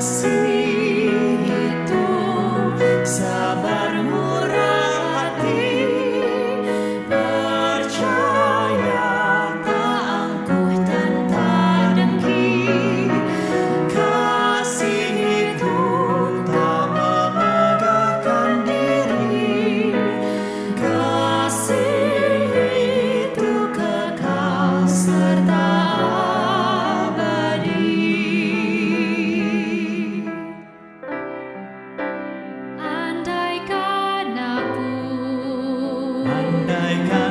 see. anh đại ca.